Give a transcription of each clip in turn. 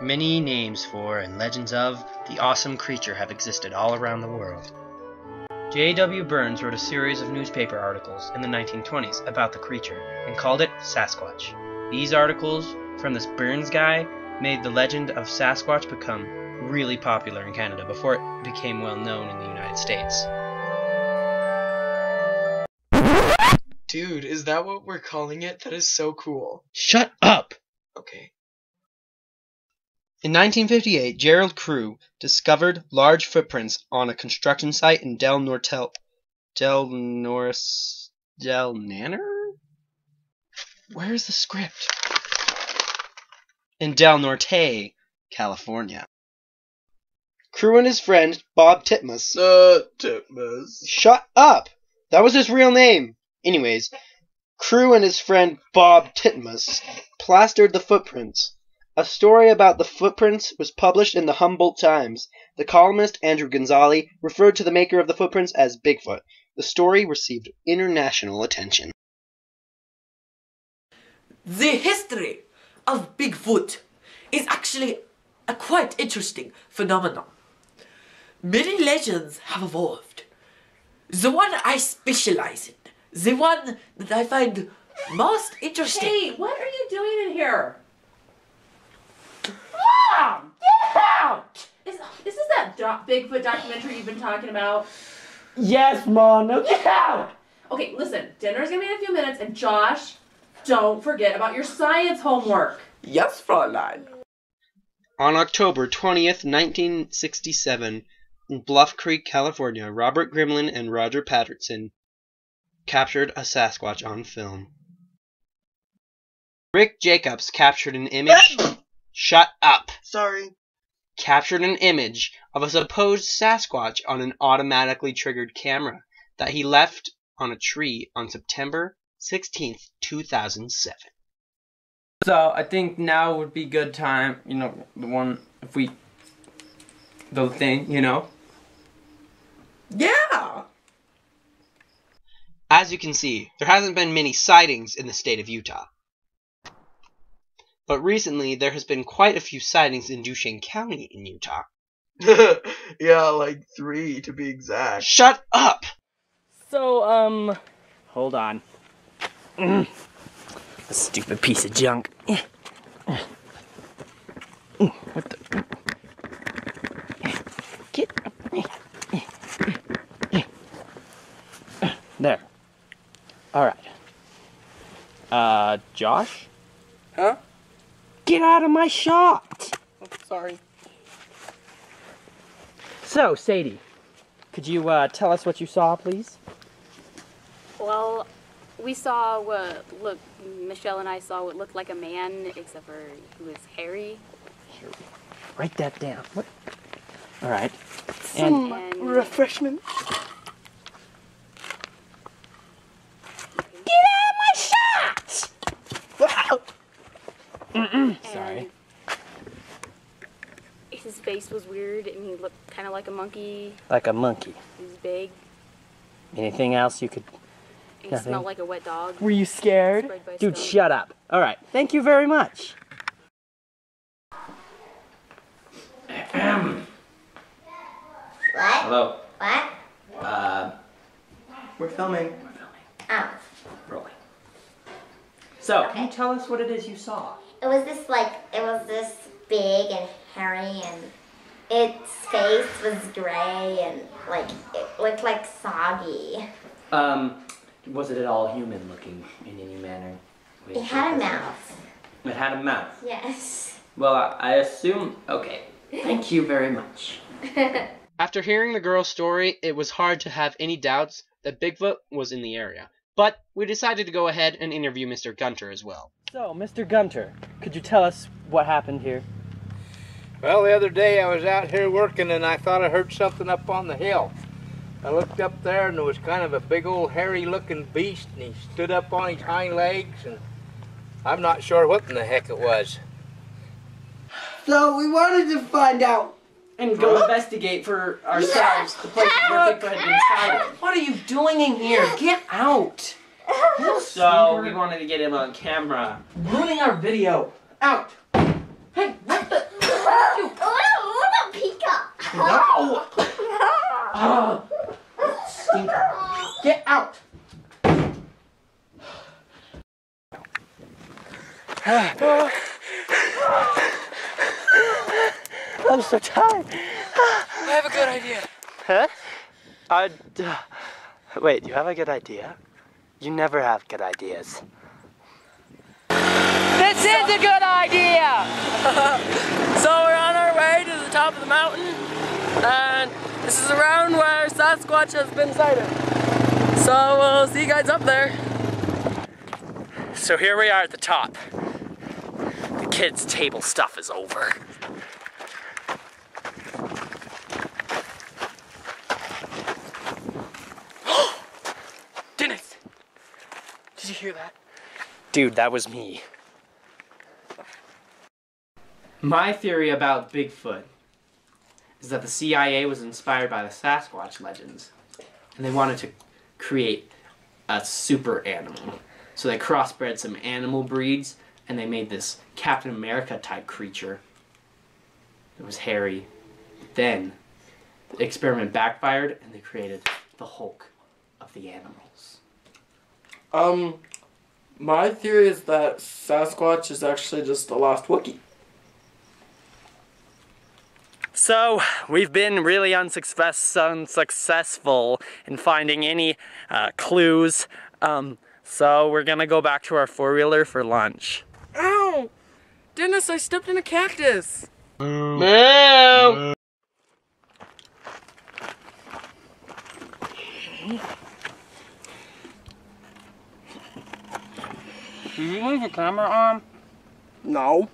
Many names for and legends of the awesome creature have existed all around the world. J.W. Burns wrote a series of newspaper articles in the 1920s about the creature and called it Sasquatch. These articles from this Burns guy made the legend of Sasquatch become really popular in Canada before it became well known in the United States. Dude, is that what we're calling it? That is so cool. Shut up! Okay. In 1958, Gerald Crew discovered large footprints on a construction site in Del Norte, Del Norris, Del Nanner? Where's the script? In Del Norte, California. Crew and his friend Bob Titmus. Uh, Titmus. Shut up! That was his real name. Anyways, Crew and his friend Bob Titmus plastered the footprints. A story about the footprints was published in the Humboldt Times. The columnist Andrew Gonzalez referred to the maker of the footprints as Bigfoot. The story received international attention. The history of Bigfoot is actually a quite interesting phenomenon. Many legends have evolved. The one I specialize in, the one that I find most interesting. Hey, what are you doing in here? Mom, get out! Is, is this that do- Bigfoot documentary you've been talking about? Yes, Mom, now get out! Okay, listen, dinner's gonna be in a few minutes, and Josh, don't forget about your science homework. Yes, Fräulein. On October 20th, 1967, in Bluff Creek, California, Robert Gimlin and Roger Patterson captured a Sasquatch on film. Rick Jacobs captured an image. Shut up! Sorry. Captured an image of a supposed Sasquatch on an automatically triggered camera that he left on a tree on September 16th, 2007. So I think now would be good time, you know, the one if we the thing, you know. Yeah! As you can see, there hasn't been many sightings in the state of Utah. But recently, there has been quite a few sightings in Duchesne County in Utah. yeah, like three to be exact. Shut up! So um hold on. A stupid piece of junk. What the Get There. Alright. Uh Josh? Huh? Get out of my shot! Sorry. So, Sadie, could you uh, tell us what you saw, please? Well, we saw what look Michelle and I saw what looked like a man, except for he was hairy. Write that down. What? All right. Some And- refreshment. Sorry. and His face was weird, and he looked kind of like a monkey. Like a monkey. He was big, Anything else you could? and he Nothing. smelled like a wet dog. Were you scared? Dude, skunk. shut up. All right. Thank you very much. What? Hello. What? Uh, We're filming. Oh. rolling. So, Okay. can you tell us what it is you saw? It was this like it was this big and hairy and its face was gray and like it looked like soggy. Um, was it at all human looking in any manner? It had a mouth. It had a mouth. Yes. Well, I, I assume. Okay. Thank you very much. After hearing the girl's story, it was hard to have any doubts that Bigfoot was in the area. But we decided to go ahead and interview Mr. Gunter as well. So, Mr. Gunter, could you tell us what happened here? Well, the other day I was out here working and I thought I heard something up on the hill. I looked up there and there was kind of a big old hairy looking beast and he stood up on his hind legs and I'm not sure what in the heck it was. So we wanted to find out. And go investigate for ourselves the places where Bigfoot had been sighted. What are you doing in here? Get out! So, we wanted to get him on camera. Ruining our video. Out. Hey, what the? What about Pika? No! Ah, stinker. Get out! I'm so tired. I have a good idea. Huh? I. Uh, wait, you have a good idea? You never have good ideas. This is a good idea! so we're on our way to the top of the mountain, and this is around where Sasquatch has been sighted. So we'll see you guys up there. So here we are at the top. The kids' table stuff is over. Dennis! Did you hear that? Dude, that was me. My theory about Bigfoot is that the CIA was inspired by the Sasquatch legends, and they wanted to create a super animal. So they crossbred some animal breeds, and they made this Captain America type creature. It was hairy. Then the experiment backfired, and they created the Hulk of the animals. Um, my theory is that Sasquatch is actually just a lost Wookiee. So, we've been really unsuccess- unsuccessful in finding any uh, clues. Um, so, we're gonna go back to our four wheeler for lunch. Ow! Dennis, I stepped in a cactus! No. Did you leave the camera on? No.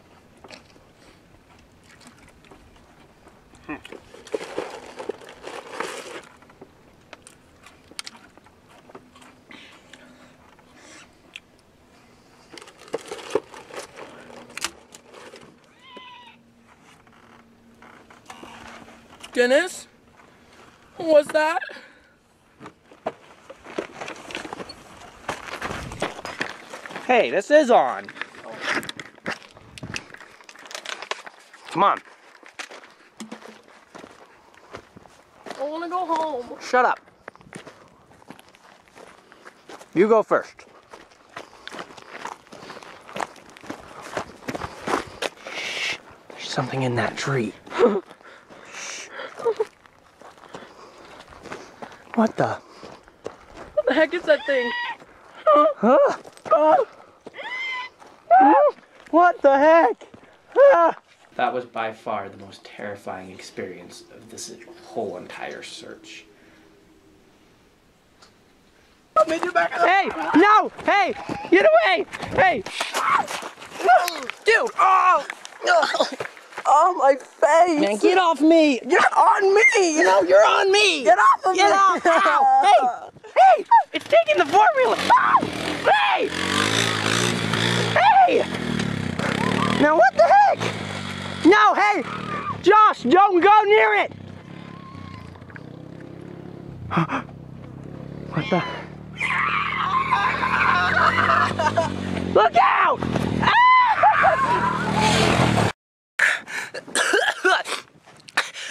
Dennis? What's that? Hey, this is on. Come on, I want to go home. shut up. You go first. Shh, there's something in that tree. what the? What the heck is that thing? Huh? What the heck? Ah. That was by far the most terrifying experience of this whole entire search. Hey! No! Hey! Get away! Hey! Dude! Oh! Oh, my face! Man, get off me! You're on me! No, you're on me! Get off of Get me! off! Ow! Hey! Ah! Hey! It's taking the four wheeler! Ah! Hey! Hey! Now what the heck? No, hey! Josh, don't go near it! What the? Look out!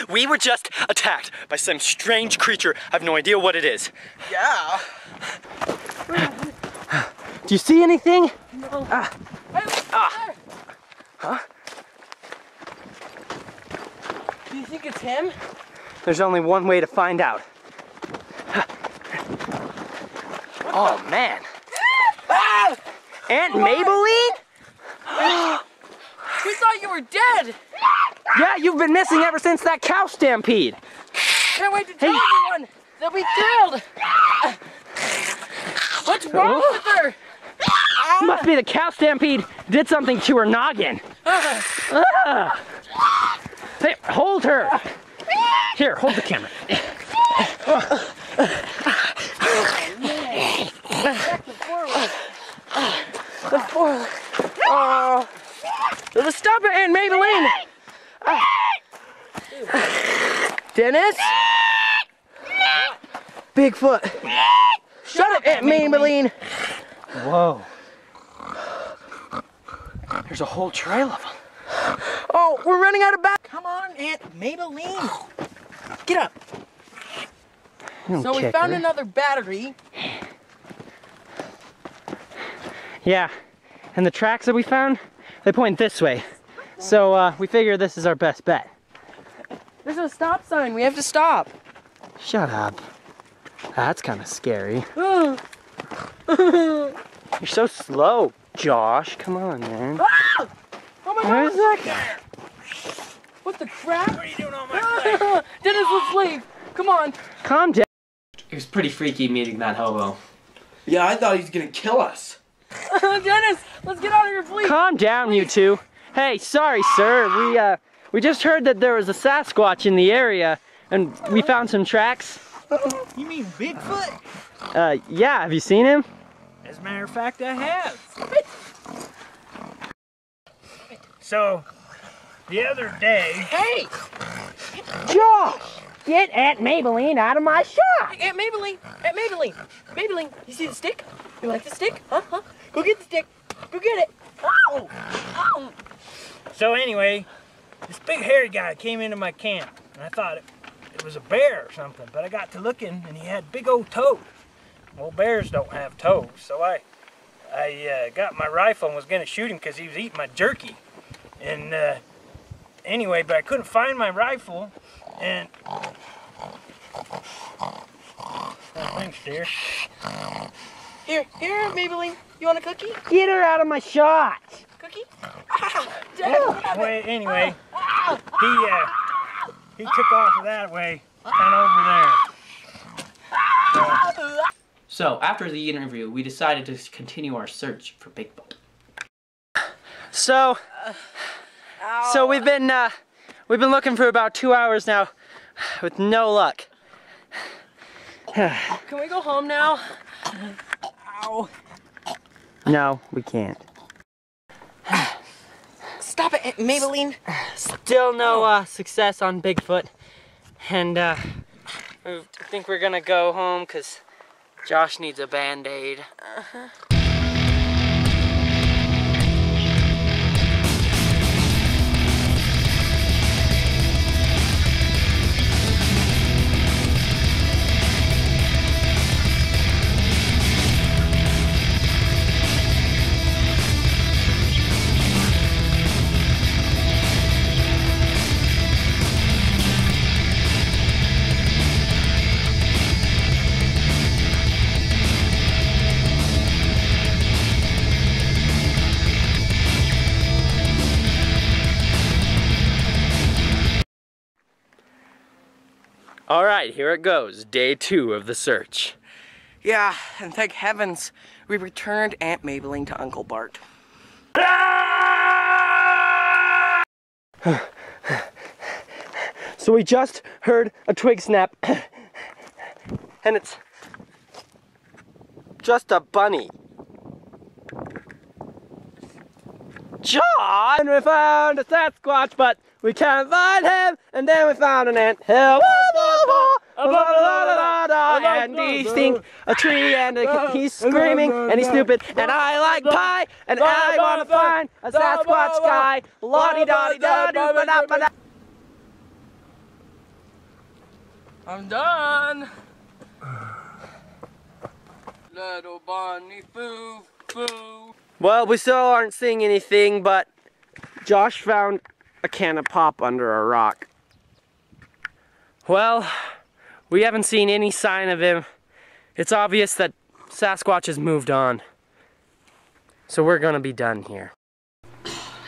We were just attacked by some strange creature. I have no idea what it is. Yeah. Do you see anything? No. Ah. Huh? Do you think it's him? There's only one way to find out. Oh man. Ah! Aunt Maybelline? We thought you were dead! Yeah, you've been missing ever since that cow stampede. Can't wait to tell everyone! They'll be thrilled! What's wrong with her? Must be the cow stampede did something to her noggin. Ah. Hey, hold her. Here, hold the camera. The four. Oh. Stop it, Aunt Maybelline! Dennis? Bigfoot. Shut up, Aunt Maybelline! Whoa. There's a whole trail of them. Oh, we're running out of bat. Come on, Aunt Maybelline. Get up. Don't So we found her. another battery. Yeah, and the tracks that we found, they point this way. So uh, we figure this is our best bet. There's a stop sign. We have to stop. Shut up. That's kind of scary. oh You're so slow, Josh. Come on, man. my Where's god. that guy? What the crap? What are you doing on my Dennis, let's leave. Come on. Calm down. It was pretty freaky meeting that hobo. Yeah, I thought he was gonna kill us. Dennis, let's get out of here, please. Calm down, you two. Hey, sorry, sir. We uh, we just heard that there was a Sasquatch in the area, and we found some tracks. You mean Bigfoot? Uh, yeah. Have you seen him? As a matter of fact, I have. So, the other day. Hey, Josh, get Aunt Maybelline out of my shop. Aunt Maybelline. Aunt Maybelline. Maybelline, you see the stick? You like the stick? Huh? Huh? Go get the stick. Go get it. Ow. Ow. So anyway, this big hairy guy came into my camp, and I thought it, it was a bear or something. But I got to looking, and he had big old toes. Well, bears don't have toes, so I, I uh, got my rifle and was gonna shoot him because he was eating my jerky. And uh, anyway, but I couldn't find my rifle, and oh, thanks, dear. Here, here, Maybelline. You want a cookie? Get her out of my shot. Cookie? Ah, Dennis. Well, anyway, he uh, he took off that way and over there. So after the interview, we decided to continue our search for Bigfoot. So, so we've been uh, we've been looking for about two hours now, with no luck. Can we go home now? Ow. No, we can't. Stop it, Maybelline. Still no uh, success on Bigfoot, and uh, I think we're gonna go home because Josh needs a band aid. All right, here it goes. Day two of the search. Yeah, and thank heavens we returned Aunt Maybelline to Uncle Bart. So we just heard a twig snap, and it's just a bunny. John! And we found a Sasquatch, but we can't find him. And then we found an ant hill. And he stink a tree, and he's screaming, and he's stupid. And I like pie, and I wanna find a Sasquatch guy. Lottie dottie da doo ba da ba da. I'm done. Little bunny foo foo. Well, we still aren't seeing anything, but Josh found a can of pop under a rock. Well, we haven't seen any sign of him. It's obvious that Sasquatch has moved on. So we're gonna be done here.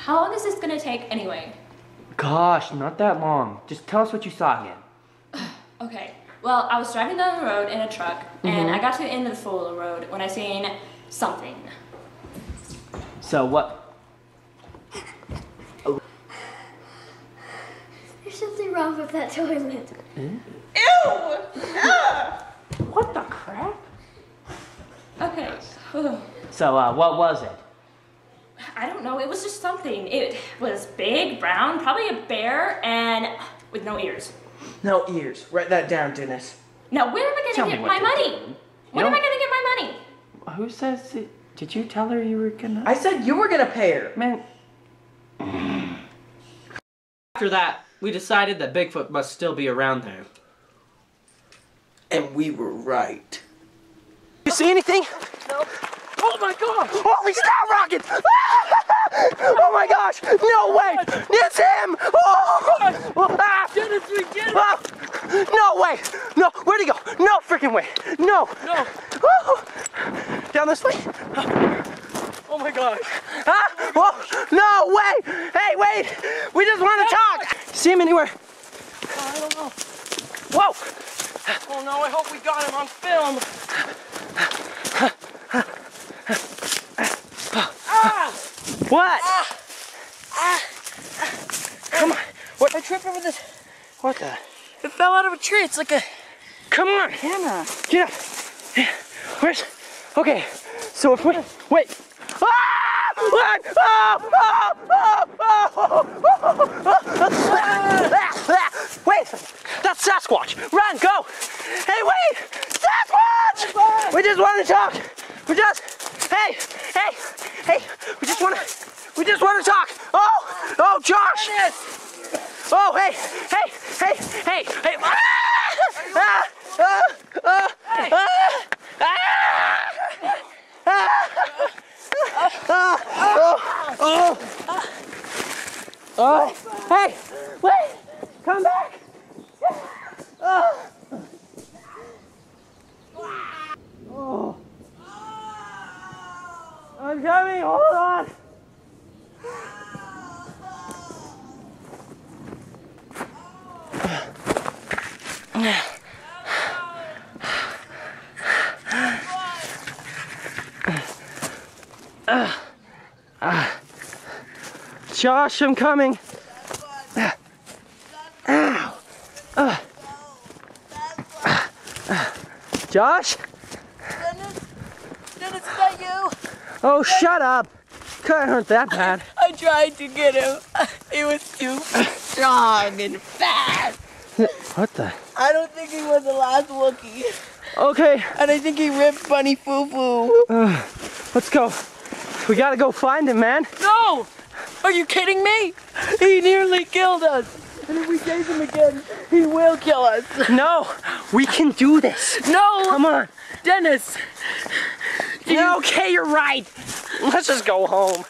How long is this gonna take anyway? Gosh, not that long. Just tell us what you saw again. Okay. Well, I was driving down the road in a truck, and I mm-hmm. got to the end of the Fuller Road when I seen something. So what? There's something wrong with that toilet. What the crap? Okay. So uh, what was it? I don't know. It was just something. It was big, brown, probably a bear, and with no ears. No ears. Write that down, Dennis. Now, where am I Tell gonna get my money? When am I gonna get my money? Who says it? Did you tell her you were gonna? I said you were gonna pay her. Man, After that, we decided that Bigfoot must still be around there. And we were right. You see anything? No. Oh my god! Holy snap rocket! oh my gosh! No way! It's him! Oh! Oh, ah! Dennis, we did it! Oh! No way! No, where'd he go? No freaking way! No! No! Woo! Down this way? Oh my gosh! Ah! Whoa! No way! Hey, wait! We just want to talk! See him anywhere? Oh, I don't know. Whoa! Oh I hope we got him on film. ah! What? Ah! Ah! Come on! What? I tripped over this. What the? It fell out of a tree. It's like a Come on! camera. Get up! Where's? Okay, so if we wait. Ah! What? Oh! Oh! Oh! Oh! oh. Wait! That's Sasquatch. Run! Go! Hey, wait! Sasquatch! We just want to talk. We just. Hey! Hey! Hey! We just want to. We just want to talk. Oh! Oh, Josh! Oh, hey! Hey! Hey! Hey! Hey! Ah! Ah! Ah! Ah! Ah! Ah! Ah! Oh! Oh! Oh! Hey! Wait! Come back! Oh! Oh! I'm coming! Hold on! Josh, I'm coming. Ow. Uh. Josh? Dennis, Dennis, is that you? Oh, shut up. Couldn't hurt that bad. I tried to get him. He was too strong and fast. What the? I don't think he was the last Wookiee. Okay, And I think he ripped Bunny Foo Foo. uh, let's go. We gotta go find him, man. No! Are you kidding me? He nearly killed us. And if we chase him again, he will kill us. No, we can do this. No! Come on. Dennis! Okay, you're right. Let's just go home.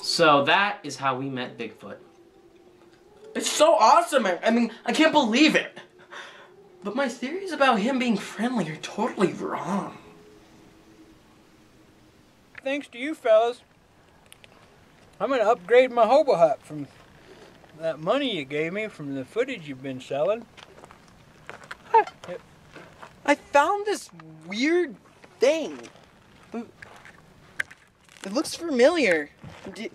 So that is how we met Bigfoot. It's so awesome. I I mean, I can't believe it. But my theories about him being friendly are totally wrong. Thanks to you fellas, I'm gonna upgrade my hobo hut from that money you gave me from the footage you've been selling. I found this weird thing. It looks familiar. Do,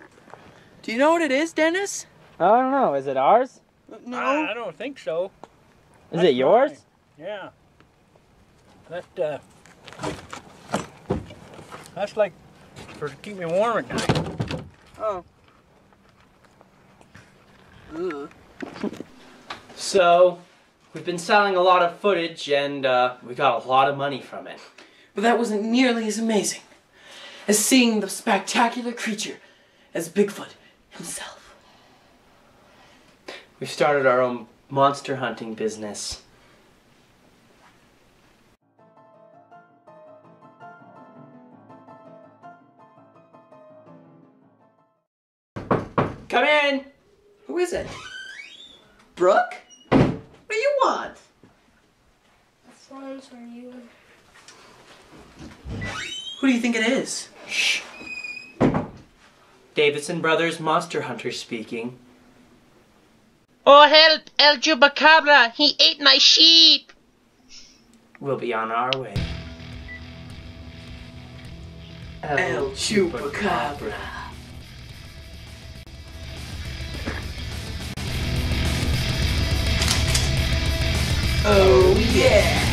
do you know what it is, Dennis? I don't know. Is it ours? No. I, I don't think so. Is it yours? mine. Yeah. That uh, that's like for to keep me warm at night. Oh. So, we've been selling a lot of footage and uh, we got a lot of money from it. But that wasn't nearly as amazing as seeing the spectacular creature as Bigfoot himself. We've started our own monster hunting business. In! Who is it? Brooke? What do you want? Phones from you. Who do you think it is? Shh. Davidson Brothers Monster Hunter speaking. Oh help! El Chupacabra! He ate my sheep! We'll be on our way. El Chupacabra. Oh yeah!